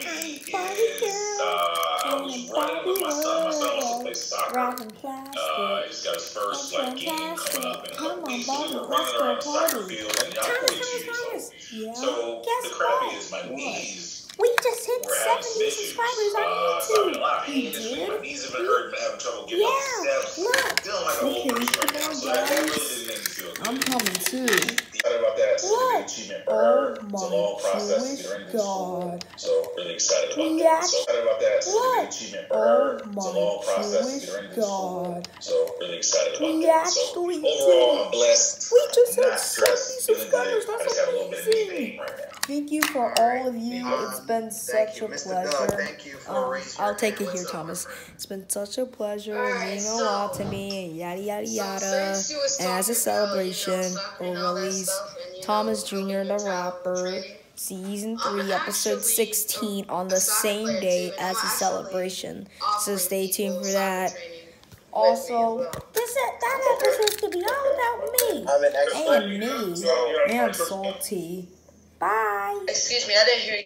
is uh, I was running with my son. My son wants to play soccer. Uh, he's got his first like game coming up in a couple weeks. So we were running around the soccer field, and I'm 42 years old. So the crappy is my knees. We just hit 70 some issues. subscribers Uh, on so I'm in a YouTube. of You pain this week. My knees have been hurting, having trouble getting up Yeah, the steps. look. Feeling like an old Okay, person right now. on, So that, that really guys. didn't make me feel good. I'm coming too. Excited about that. It's a Look. big achievement for Oh her. It's a long process to get her into school. God. So really excited about We that. So excited about that. It's a Look. big achievement for Oh her. It's a long process to get her into school. So really excited about We that. So actually overall, did. I'm blessed. We just not stressed. 70 Feeling subscribers. good. I That's just have a little bit of knee pain right now. Thank you for all of you. It's been such a Mr. pleasure. Doug, thank you for Um, I'll take it here, Thomas. It's been such a pleasure Alright, meaning a so- lot to me. Yada yada yada. since you was And as a talking about, you know, celebration, we'll and all that release stuff, and, you know, Thomas Jr. the rapper season three, episode sixteen on the same day as I'm a celebration. So stay tuned for that. training with me as Also, well. this that episode's gonna be all about me. I'm an expert. And me. And salty. Bye. Excuse me, I didn't hear you.